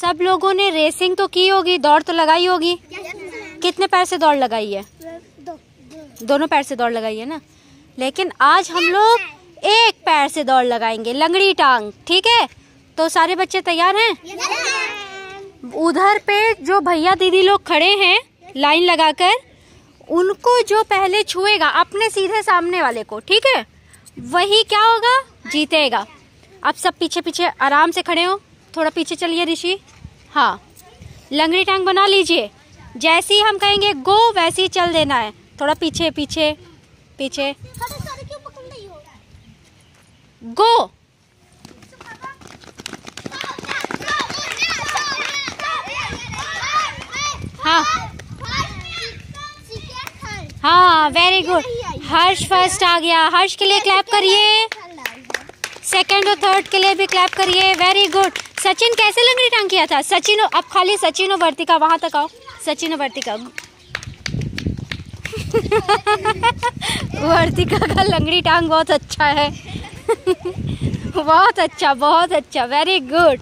सब लोगों ने रेसिंग तो की होगी, दौड़ तो लगाई होगी। कितने पैर से दौड़ लगाई है? दोनों पैर से दौड़ लगाई है ना? लेकिन आज हम लोग एक पैर से दौड़ लगाएँगे, लंगड़ी टांग, ठीक है? तो सारे बच्चे तैयार हैं? उधर पे जो भैया दीदी लोग खड़े हैं, लाइन लगाकर, उनको जो पहले छुएगा, अपने सीधे सामने वाले को, ठीक है? वही क्या होगा? जीतेगा। अब सब पीछे पीछे आराम से खड़े हो। थोड़ा पीछे चलिए ऋषि। हाँ लंगड़ी टांग बना लीजिए। जैसे ही हम कहेंगे, गो, वैसे ही चल देना है। थोड़ा पीछे पीछे पीछे। गो। हाँ। हाँ वेरी गुड हर्ष फ़र्स्ट आ गया। हर्ष के लिए क्लैप करिए। सेकंड और थर्ड के लिए भी क्लैप करिए। वेरी गुड सचिन, कैसे लंगड़ी टांग किया था सचिन अब खाली सचिन और वर्तिका, वहाँ तक आओ। सचिन और वर्तिका। वर्तिका का लंगड़ी टांग बहुत अच्छा है। बहुत अच्छा बहुत अच्छा वेरी गुड